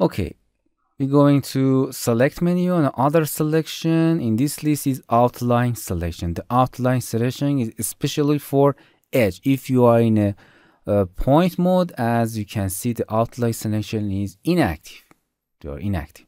Okay, we're going to select menu and other selection. In this list is outline selection. The outline selection is especially for edge. If you are in a, a point mode, as you can see, the outline selection is inactive. They are inactive.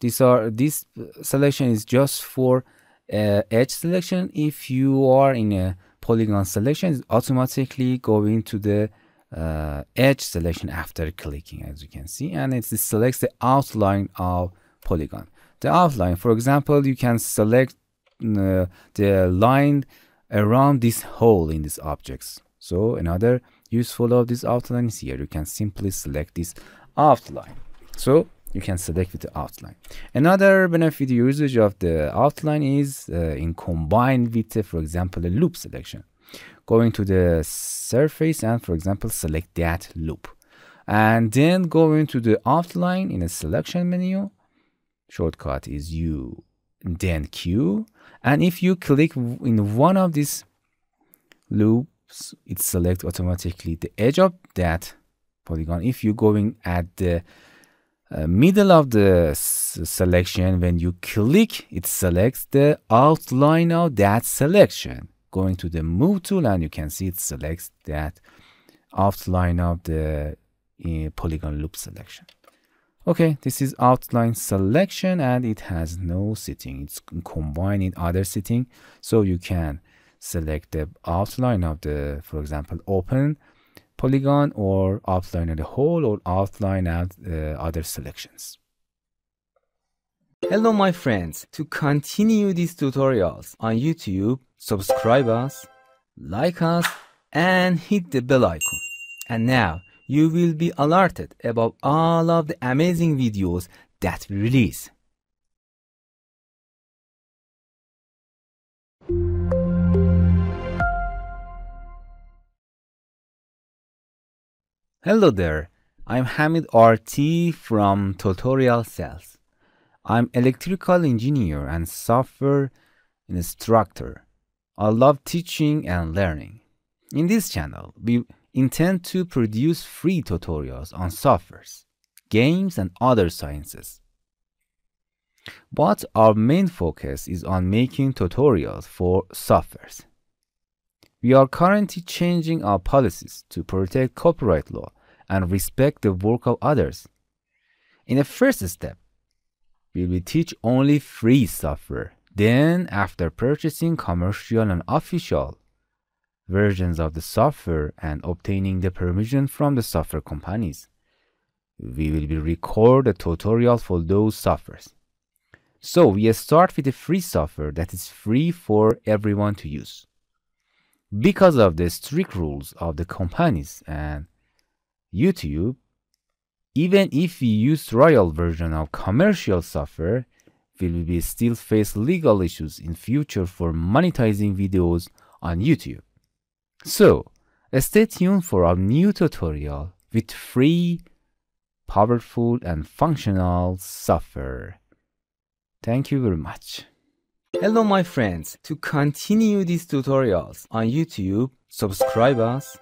These are this selection is just for uh, edge selection. If you are in a polygon selection, it's automatically going to the uh, edge selection after clicking as you can see and it selects the outline of polygon. The outline for example you can select uh, the line around this hole in these objects. So another useful of this outline is here. You can simply select this outline. So you can select with the outline. Another benefit usage of the outline is uh, in combined with for example a loop selection going to the surface and for example select that loop. And then going to the outline in a selection menu shortcut is U then Q. And if you click in one of these loops it selects automatically the edge of that polygon. If you're going at the uh, middle of the selection when you click it selects the outline of that selection going to the move tool and you can see it selects that outline of the uh, polygon loop selection. Okay, this is outline selection and it has no setting. It's combining other setting. So you can select the outline of the, for example, open polygon or outline of the hole or outline of uh, other selections. Hello my friends, to continue these tutorials on YouTube, subscribe us, like us, and hit the bell icon. And now, you will be alerted about all of the amazing videos that we release. Hello there, I'm Hamid RT from Tutorial Cells. I'm electrical engineer and software instructor. I love teaching and learning. In this channel, we intend to produce free tutorials on softwares, games, and other sciences. But our main focus is on making tutorials for softwares. We are currently changing our policies to protect copyright law and respect the work of others. In the first step, we will teach only free software. Then, after purchasing commercial and official versions of the software and obtaining the permission from the software companies, we will record a tutorial for those softwares. So we start with the free software that is free for everyone to use. Because of the strict rules of the companies and YouTube, even if we use royal version of commercial software, we will still face legal issues in future for monetizing videos on YouTube. So, stay tuned for our new tutorial with free, powerful and functional software. Thank you very much. Hello my friends, to continue these tutorials on YouTube, subscribe us,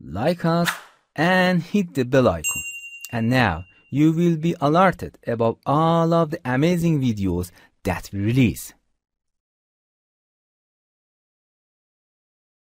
like us and hit the bell icon. And now you will be alerted about all of the amazing videos that we release.